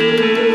Música